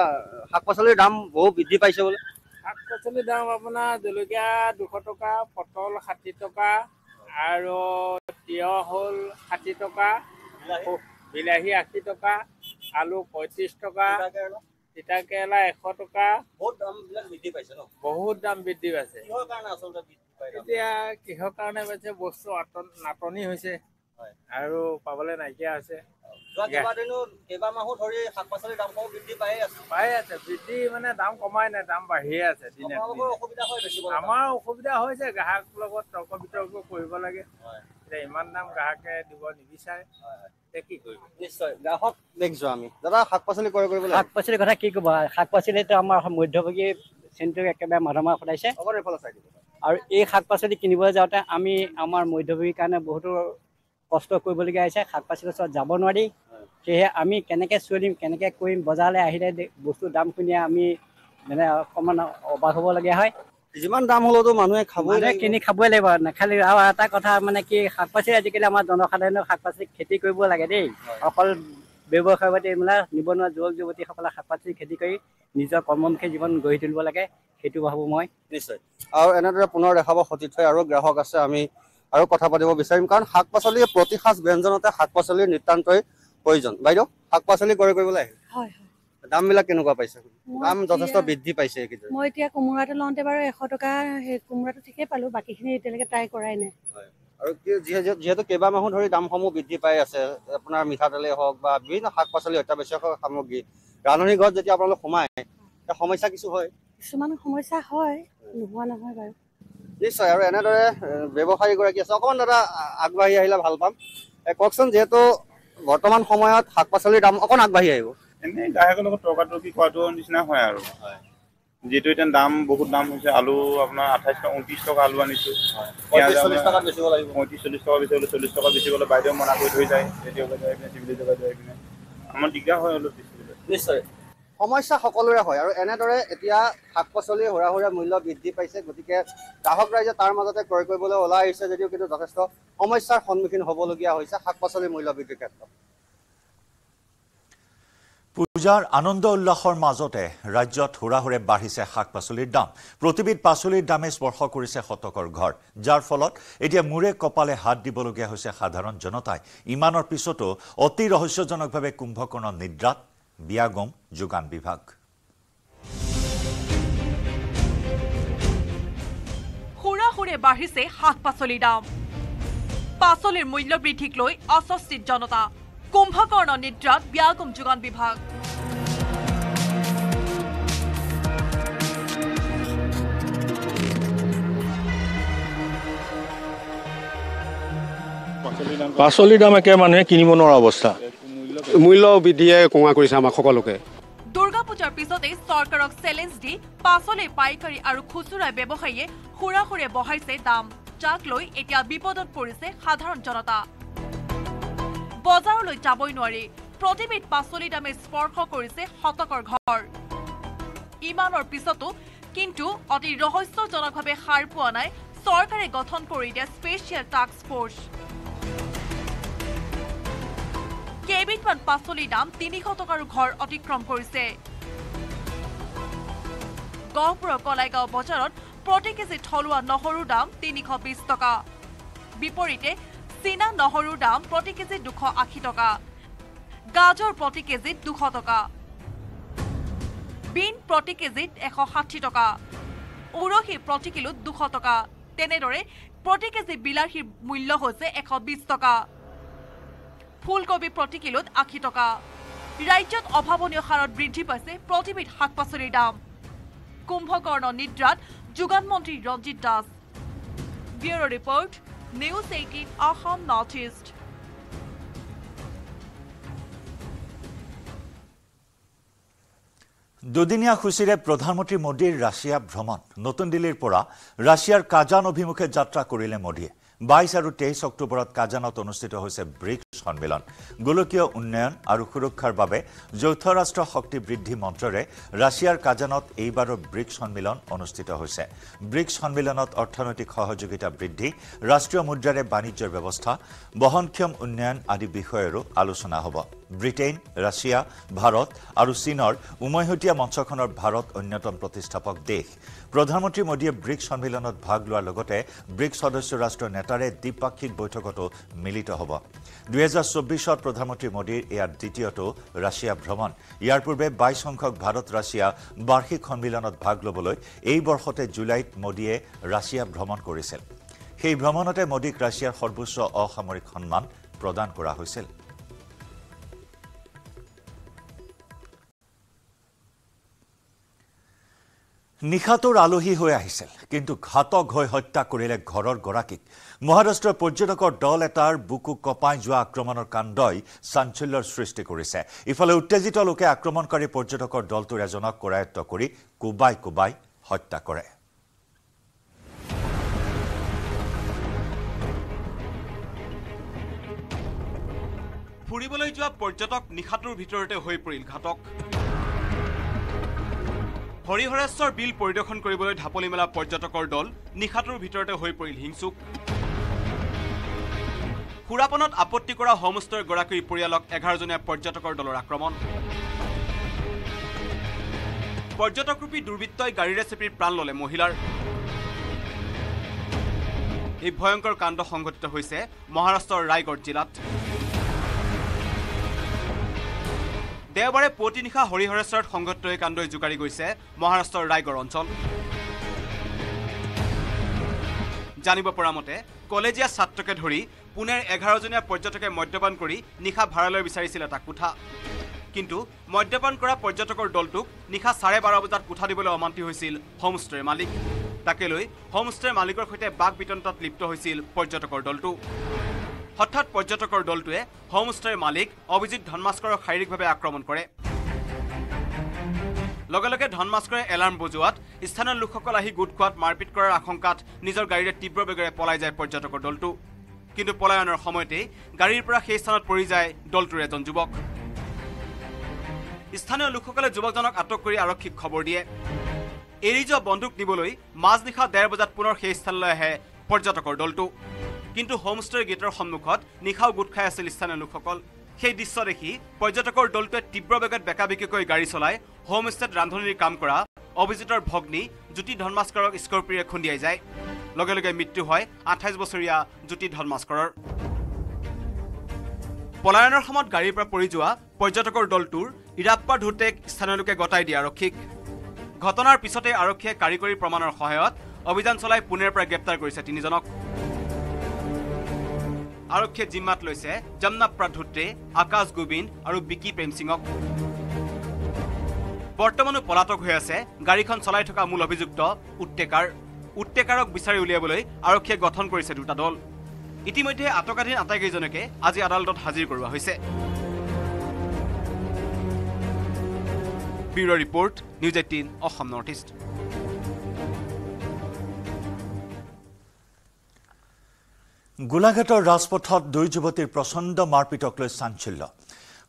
শাক পাচলিৰ দাম বহু বৃদ্ধি পাইছে বোলে। শাক পাচলিৰ দাম আপোনাৰ জলকীয়া দুশ টকা পটল ষাঠি টকা আৰু তিয়হ হ'ল ষাঠি টকা বিলাহী আশী টকা আলু পঁয়ত্ৰিছ টকা তিতা কেৰেলা এশ টকা। বহুত দামবিলাক বৃদ্ধি পাইছে ন? বহুত দাম বৃদ্ধি পাইছে। দাম? এতিয়া কিহৰ কাৰণে পাইছে? বস্তু নাটনি হৈছে। আৰু পাবলৈ নাইকিয়া হৈছে। যোৱা কেইবাদিনো কেইবামাহো ধৰি শাক পাচলিৰ দামসমূহ বৃদ্ধি পায়ে আছে। পাই আছে। বৃদ্ধি মানে দাম কমাই নাই দাম বাঢ়িয়ে আছে দিনে অসুবিধা হয় আমাৰ অসুবিধা হৈছে গ্ৰাহকৰ লগত তৰ্ক বিতৰ্ক কৰিব লাগে। এতিয়া ইমান দাম গ্ৰাহকে দিব নিবিচাৰে। এতিয়া কি কৰিব? নিশ্চয়। গ্ৰাহক দেখিছো আমি। দাদা শাক পাচলি ক্ৰয় কৰিব শাক পাচলিৰ কথা কি ক'ব? শাক পাচলিটো আমাৰ মধ্যভোগী শ্ৰেণীটোক একেবাৰে মাধমাৰ সদাইছে অকণ এইফালে চাই দিব আৰু এই শাক পাচলি কিনিবলৈ যাওঁতে আমি আমাৰ মধ্যভোগীৰ কাৰণে বহুতো কষ্ট কৰিবলগীয়া হৈছে শাক পাচলিৰ ওচৰত যাব নোৱাৰি। সেয়েহে আমি কেনেকৈ চলিম কেনেকৈ কৰিম বজাৰলৈ আহিলে বস্তুৰ দাম শুনিয়ে আমি মানে অকণমান অবাক হ'বলগীয়া হয়। যিমান দাম হ'লেওতো মানুহে খাবই লাগিব। কিনি খাবই লাগিব। নাখালে আৰু এটা কথা মানে কি শাক পাচলি আজিকালি আমাৰ জনসাধাৰণৰ শাক পাচলি খেতি কৰিব লাগে দেই। অকল ব্যৱসায় পাতি মানে নিবনুৱা যুৱক যুৱতীসকলে শাক পাচলি খেতি কৰি নিজৰ কৰ্মমুখী জীৱন গঢ়ি তুলিব লাগে সেইটো ভাবোঁ মই। নিশ্চয়। আৰু এনেদৰে পুনৰ দেখাব সতীৰ্থই আৰু গ্ৰাহক আছে আমি আৰু কথা পাতিব বিচাৰিম কাৰণ শাক পাচলি প্ৰতি সাঁজ ব্যঞ্জনতে শাক পাচলিৰ নিতান্তই প্ৰয়োজন। বাইদেউ শাক পাচলি ক্ৰয় কৰিবলৈ আহে হয় দামবিলাক কেনেকুৱা পাইছে? দাম যথেষ্ট বৃদ্ধি পাইছে এইকেইদিন মই এতিয়া কোমোৰাটো লওঁতে বাৰু এশ টকা সেই কোমোৰাটো ঠিকেই পালোঁ বাকীখিনি এতিয়ালৈকে ট্ৰাই কৰাই নাই। আৰু যিহেতু কেইবামাহো ধৰি দামসমূহ বৃদ্ধি পাই আছে আপোনাৰ মিঠাতেলেই হওক বা বিভিন্ন শাক পাচলি অত্যাৱশ্যক সামগ্ৰী। ৰান্ধনি ঘৰত যেতিয়া আপোনালোক সোমায় সমস্যা কিছু হয়? কিছুমান সমস্যা হয় নোহোৱা নহয় বাৰু। নিশ্চয় আৰু এনেদৰে এ, ব্যৱসায়ী গৰাকী আছে। অকণমান দাদা আগবাঢ়ি আহিলে ভাল পাম। কওকচোন যিহেতু বৰ্তমান সময়ত শাক পাচলিৰ দাম অকণ আগবাঢ়ি আহিব। এনেই গ্ৰাহকৰ লগত তৰ্কাতৰ্কি কৰাটো নিচিনা হয় আৰু। যিহেতু এতিয়া দাম বহুত দাম হৈছে। আলু আপোনাৰ আঠাইছ টকা ঊনত্ৰিছ টকা আলু আনিছো। পঁয়ত্ৰিছ, চল্লিছ টকা বেচিবলৈ চল্লিছ টকা বেচিবলৈ বাইদেউ মনা কৰি থৈ যায়। পিনে পিনে আমাৰ দিগদাৰ হয় অলপ বেচিবলৈ। নিশ্চয়। সমস্যা সকলোৰে হয় আৰু এনেদৰে এতিয়া শাক পাচলি হুৰা হুৰা মূল্য বৃদ্ধি পাইছে গতিকে গ্ৰাহক ৰাইজে তাৰ মাজতে ক্ৰয় কৰিবলৈ ওলাই আহিছে যদিও কিন্তু যথেষ্ট সমস্যাৰ সন্মুখীন হ'বলগীয়া হৈছে শাক পাচলিৰ মূল্য বৃদ্ধিৰ ক্ষেত্ৰত। পূজাৰ আনন্দ উল্লাসৰ মাজতে ৰাজ্যত হুৰাহুৰে বাঢ়িছে শাক পাচলিৰ দাম। প্ৰতিবিধ পাচলিৰ দামে স্পৰ্শ কৰিছে শতকৰ ঘৰ। যাৰ ফলত এতিয়া মূৰে কপালে হাত দিবলগীয়া হৈছে সাধাৰণ জনতাই। ইমানৰ পিছতো অতি ৰহস্যজনকভাৱে কুম্ভকৰ্ণ নিদ্ৰাত বিয়াগম যোগান বিভাগ সুৰা সুৰে বাঢ়িছে শাক পাচলিৰ দাম। পাচলিৰ মূল্য বৃদ্ধিক লৈ অস্বস্তিত জনতা। কুম্ভকৰ্ণ নিদ্ৰাত ব্যাগম যোগান বিভাগ। পাচলিৰ দাম একে মানুহে কিনিব নোৱাৰা অৱস্থা। মূল্য বৃদ্ধিয়ে কোঙা কৰিছে আমাক সকলোকে। দুৰ্গা পূজাৰ পিছতে চৰকাৰক চেলেঞ্জ দি পাচলিৰ পাইকাৰী আৰু খুচুৰা ব্যৱসায়ীয়ে সুৰা সুৰে বঢ়াইছে দাম যাক লৈ এতিয়া বিপদত পৰিছে সাধাৰণ জনতা। বজাৰলৈ যাবই নোৱাৰি প্ৰতিবিধ পাচলিৰ দামে স্পৰ্শ কৰিছে শতকৰ ঘৰ। ইমানৰ পিছতো কিন্তু অতি ৰহস্যজনকভাৱে সাৰ পোৱা নাই চৰকাৰে গঠন কৰি দিয়া স্পেচিয়েল টাস্ক ফৰ্চ কেইবিধমান পাচলিৰ দাম তিনিশ টকাৰো ঘৰ অতিক্ৰম কৰিছে। গহপুৰৰ কলাইগাঁও বজাৰত প্ৰতি কেজি থলুৱা নহৰুৰ দাম তিনিশ বিশ টকা। বিপৰীতে চীনা নহৰুৰ দাম প্ৰতি কেজি দুশ আশী টকা। গাজৰ প্ৰতি কেজিত দুশ টকা। বিন প্ৰতি কেজিত এশ ষাঠি টকা। উৰহী প্ৰতি কিলোত দুশ টকা। তেনেদৰে প্ৰতি কেজি বিলাহীৰ মূল্য হৈছে এশ বিশ টকা। ফুলকবি প্ৰতি কিলোত আশী টকা। ৰাজ্যত অভাৱনীয় হাৰত বৃদ্ধি পাইছে প্ৰতিবিধ শাক পাচলিৰ দাম। কুম্ভকৰ্ণ নিদ্ৰাত যোগান মন্ত্ৰী Ranjit Das. Bureau' report news eighteen Assam north east. দুদিনীয়া সূচীৰে প্ৰধানমন্ত্ৰী মোদীৰ ৰাছিয়া ভ্ৰমণ। নতুন দিল্লীৰ পৰা ৰাছিয়াৰ কাজান অভিমুখে যাত্ৰা কৰিলে মোদীয়ে। বাইছ আৰু তেইছ অক্টোবৰত কাজানত অনুষ্ঠিত হৈছে ব্ৰিক্স সন্মিলন। গোলকীয় উন্নয়ন আৰু সুৰক্ষাৰ বাবে যৌথ ৰাষ্ট্ৰ শক্তি বৃদ্ধি মন্ত্ৰৰে ৰাছিয়াৰ কাজানত এইবাৰৰ ব্ৰিক্স সন্মিলন অনুষ্ঠিত হৈছে। ব্ৰিক্স সন্মিলনত অৰ্থনৈতিক সহযোগিতা বৃদ্ধি ৰাষ্ট্ৰীয় মুদ্ৰাৰে বাণিজ্যৰ ব্যৱস্থা বহনক্ষম উন্নয়ন আদি বিষয়ৰো আলোচনা হ'ব। ব্ৰিটেইন ৰাছিয়া ভাৰত আৰু চীনৰ উমৈহতীয়া মঞ্চখনৰ ভাৰত অন্যতম প্ৰতিষ্ঠাপক দেশ। প্ৰধানমন্ত্ৰী মোদীয়ে ব্ৰিক্স সন্মিলনত ভাগ লোৱাৰ লগতে ব্ৰিক্স সদস্য ৰাষ্ট্ৰৰ নেতাৰে দ্বিপাক্ষিক বৈঠকতো মিলিত হ'ব। দুহেজাৰ চৌব্বিছত প্ৰধানমন্ত্ৰী মোদীৰ এয়া দ্বিতীয়টো ৰাছিয়া ভ্ৰমণ। ইয়াৰ পূৰ্বে বাইছ সংখ্যক ভাৰত ৰাছিয়া বাৰ্ষিক সন্মিলনত ভাগ ল'বলৈ এই বৰ্ষতে জুলাইত মোদীয়ে ৰাছিয়া ভ্ৰমণ কৰিছিল। সেই ভ্ৰমণতে মোদীক ৰাছিয়াৰ সৰ্বোচ্চ অসামৰিক সন্মান প্ৰদান কৰা হৈছিল। নিশাটোৰ আলহী হৈ আহিছিল। কিন্তু ঘাতক হৈ হত্যা কৰিলে ঘৰৰ গৰাকীক। মহাৰাষ্ট্ৰৰ পৰ্যটকৰ দল এটাৰ বুকু কঁপাই যোৱা আক্ৰমণৰ কাণ্ডই চাঞ্চল্যৰ সৃষ্টি কৰিছে। ইফালে উত্তেজিত লোকে আক্ৰমণকাৰী পৰ্যটকৰ দলটোৰ এজনক কৰায়ত্ব কৰি কোবাই কোবাই হত্যা কৰে। ফুৰিবলৈ যোৱা পৰ্যটক নিশাটোৰ ভিতৰতে হৈ পৰিল ঘাতক। হৰিহৰেশ্বৰ বিল পৰিদৰ্শন কৰিবলৈ ঢাপলি মেলা পৰ্যটকৰ দল নিশাটোৰ ভিতৰতে হৈ পৰিল হিংসুক। সুৰাপনত আপত্তি কৰা হোমষ্টেৰ গৰাকীৰ পৰিয়ালক এঘাৰজনীয়া পৰ্যটকৰ দলৰ আক্ৰমণ। পৰ্যটকৰূপী দুৰ্বৃত্তই গাড়ীৰে চেপি প্ৰাণ ল'লে মহিলাৰ। এই ভয়ংকৰ কাণ্ড সংঘটিত হৈছে মহাৰাষ্ট্ৰৰ ৰায়গড় জিলাত। দেওবাৰে পুৱতি নিশা হৰিহৰেশ্বৰত সংঘটিত এই কাণ্ডই জোকাৰি গৈছে মহাৰাষ্ট্ৰৰ ৰায়গড় অঞ্চল। জানিব পৰা মতে কলেজীয়া ছাত্ৰকে ধৰি পুনেৰ এঘাৰজনীয়া পৰ্যটকে মদ্যপান কৰি নিশা ভাড়ালৈ বিচাৰিছিল এটা কোঠা। কিন্তু মদ্যপান কৰা পৰ্যটকৰ দলটোক নিশা চাৰে বাৰ বজাত কোঠা দিবলৈ অমান্তি হৈছিল হোমষ্টেৰ মালিক। তাকে লৈ হোমষ্টেৰ মালিকৰ সৈতে বাক বিতন্তত লিপ্ত হৈছিল পৰ্যটকৰ দলটো। হঠাৎ পৰ্যটকৰ দলটোৱে হোমষ্টেৰ মালিক অভিজিত ধনমাস্কৰক শাৰীৰিকভাৱে আক্ৰমণ কৰে। লগে লগে ধনমাস্কৰে এলাৰ্ম বজোৱাত স্থানীয় লোকসকল আহি গোট খোৱাত মাৰপিট কৰাৰ আশংকাত নিজৰ গাড়ীৰে তীব্ৰ বেগেৰে পলাই যায় পৰ্যটকৰ দলটো। কিন্তু পলায়নৰ সময়তেই গাড়ীৰ পৰা সেই স্থানত পৰি যায় দলটোৰ এজন যুৱক। স্থানীয় লোকসকলে যুৱকজনক আটক কৰি আৰক্ষীক খবৰ দিয়ে। এৰি যোৱা বন্দুক নিবলৈ মাজনিশা ডেৰ বজাত পুনৰ সেই স্থানলৈ আহে পৰ্যটকৰ দলটো। কিন্তু হোমষ্টেৰ গেটৰ সন্মুখত নিশাও গোট খাই আছিল স্থানীয় লোকসকল। সেই দৃশ্য দেখি পৰ্যটকৰ দলটোৱে তীব্ৰ বেগত বেকাবেকিকৈ গাড়ী চলাই হোমষ্টেত ৰান্ধনিৰ কাম কৰা অভিজিতৰ ভগ্নী জ্যোতি ধৰ্মাস্কৰক স্কৰ্পিঅ'ৰে খুন্দিয়াই যায়। লগে লগে মৃত্যু হয় আঠাইছ বছৰীয়া জ্যোতি ধৰ্মাস্কৰৰ পলায়নৰ সময়ত গাড়ীৰ পৰা পৰি যোৱা পৰ্যটকৰ দলটোৰ ইৰাপ্পা ধুটেক স্থানীয় লোকে গতাই দিয়ে আৰক্ষীক। ঘটনাৰ পিছতে আৰক্ষীয়ে কাৰিকৰী প্ৰমাণৰ সহায়ত অভিযান চলাই পুনেৰ পৰা গ্ৰেপ্তাৰ কৰিছে তিনিজনক। আৰক্ষীয়ে জিম্মাত লৈছে জমনাপ্ৰা ধুত্ৰে আকাশ গোবিন্দ আৰু বিকি প্ৰেম সিঙক বৰ্তমানো পলাতক হৈ আছে গাড়ীখন চলাই থকা মূল অভিযুক্ত উত্তেকাৰ। উত্তেকাৰক বিচাৰি উলিয়াবলৈ আৰক্ষীয়ে গঠন কৰিছে দুটা দল। ইতিমধ্যে আটকাধীন আটাইকেইজনকে আজি আদালতত হাজিৰ কৰোৱা হৈছে। Bureau' report news eighteen Assam north east. গোলাঘাটৰ ৰাজপথত দুই যুৱতীৰ প্ৰচণ্ড মাৰপিটক লৈ চাঞ্চল্য।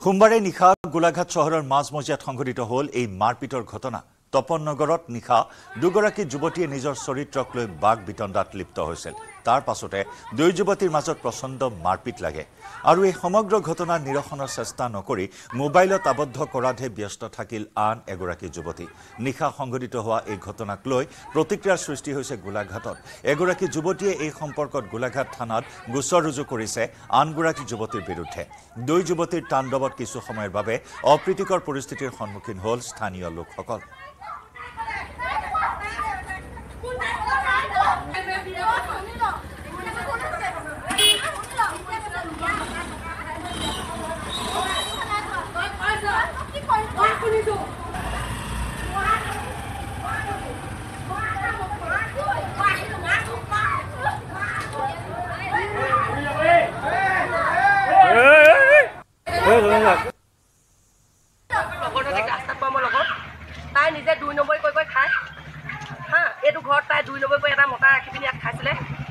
সোমবাৰে নিশা গোলাঘাট চহৰৰ মাজমজিয়াত সংঘটিত হ'ল এই মাৰপিটৰ ঘটনা। তপন নগৰত নিশা দুগৰাকী যুৱতীয়ে নিজৰ চৰিত্ৰক লৈ বাক বিতণ্ডাত লিপ্ত হৈছিল। তাৰ পাছতে দুই যুৱতীৰ মাজত প্ৰচণ্ড মাৰপিট লাগে। আৰু এই সমগ্ৰ ঘটনাৰ নিৰসনৰ চেষ্টা নকৰি মোবাইলত আবদ্ধ কৰাতহে ব্যস্ত থাকিল আন এগৰাকী যুৱতী। নিশা সংঘটিত হোৱা এই ঘটনাক লৈ প্ৰতিক্ৰিয়াৰ সৃষ্টি হৈছে গোলাঘাটত। এগৰাকী যুৱতীয়ে এই সম্পৰ্কত গোলাঘাট থানাত গোচৰ ৰুজু কৰিছে আনগৰাকী যুৱতীৰ বিৰুদ্ধে। দুই যুৱতীৰ তাণ্ডৱত কিছু সময়ৰ বাবে অপ্ৰীতিকৰ পৰিস্থিতিৰ সন্মুখীন হ'ল স্থানীয় লোকসকল।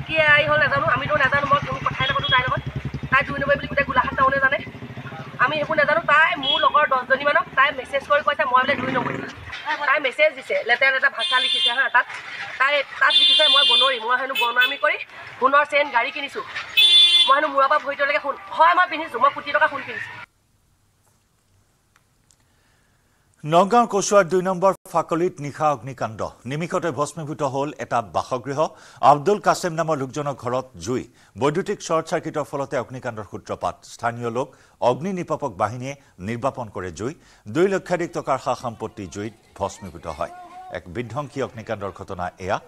কি আই হ'ল নাজানো আমিতো নাজানো মই কোনো কথাই নাপাতো তাইৰ লগত তাই দুই নম্বৰ বুলি গোটেই গোলাঘাট টাউনে জানে। আমি সেইবোৰ নাজানো তাই মোৰ লগৰ দহজনীমানক তাই মেছেজ কৰি কৈছে মই বোলে দুই নম্বৰ তাই মেছেজ দিছে লেতেৰা লেতেৰা ভাষা লিখিছে হা তাত। তাই তাত লিখিছে মই বনৰী মই হেনো বনামি কৰি সোণৰ চেইন গাড়ী কিনিছোঁ। মই হেনো মূৰৰ পৰা ভৰি তলৈকে সোণ হয় মই পিন্ধিছোঁ মই কোটি টকা সোণ কিনিছোঁ। নগাঁৱৰ কচুৱাৰ দুই নম্বৰ ফাকলিত নিশা অগ্নিকাণ্ড। নিমিষতে ভস্মীভূত হ'ল এটা বাসগৃহ। আব্দুল কাছেম নামৰ লোকজনৰ ঘৰত জুই। বৈদ্যুতিক শ্বৰ্ট চাৰ্কিটৰ ফলতে অগ্নিকাণ্ডৰ সূত্ৰপাত। স্থানীয় লোক অগ্নি নিৰ্বাপক বাহিনীয়ে নিৰ্বাপন কৰে জুই। দুই লক্ষাধিক টকাৰ সা সম্পত্তি জুইত ভস্মীভূত হয়। এক বিধ্বংসী অগ্নিকাণ্ডৰ ঘটনা এয়া।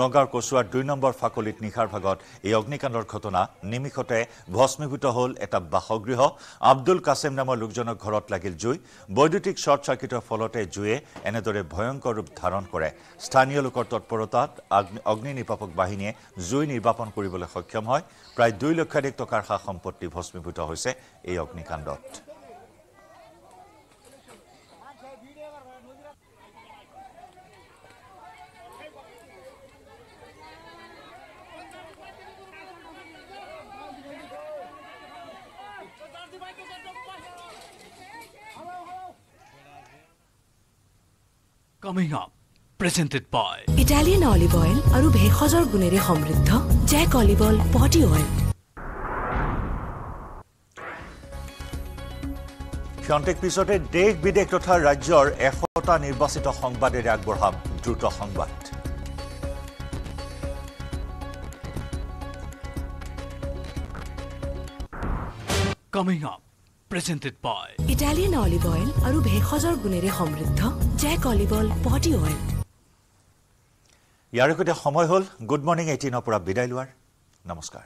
নগাঁৱৰ কচুৱাৰ দুই নম্বৰ ফাকলিত নিশাৰ ভাগত এই অগ্নিকাণ্ডৰ ঘটনা। নিমিষতে ভস্মীভূত হ'ল এটা বাসগৃহ। আব্দুল কাছেম নামৰ লোকজনৰ ঘৰত লাগিল জুই। বৈদ্যুতিক শ্বৰ্ট চাৰ্কিটৰ ফলতে জুয়ে এনেদৰে ভয়ংকৰ ৰূপ ধাৰণ কৰে। স্থানীয় লোকৰ তৎপৰতাত অগ্নি নিৰ্বাপক বাহিনীয়ে জুই নিৰ্বাপন কৰিবলৈ সক্ষম হয়। প্ৰায় দুই লক্ষাধিক টকাৰ সা সম্পত্তি ভস্মীভূত হৈছে এই অগ্নিকাণ্ডত। Coming up, presented by Italian olive oil আৰু ভেষজৰ গুণেৰে সমৃদ্ধ জেক অলিভ অইল পটি অইল ক্ষন্তেক পিছতে দেশ বিদেশ তথা ৰাজ্যৰ এশটা নিৰ্বাচিত সংবাদেৰে আগবঢ়াম দ্ৰুত সংবাদ। Coming up, presented by Italian olive oil আৰু ভেষজৰ গুণেৰে সমৃদ্ধ জেক অলিভ অইল পটি অইল ইয়াৰ সৈতে সময় হ'ল। গুড মৰ্ণিং এইটিনৰ পৰা বিদায় লোৱাৰ। নমস্কাৰ।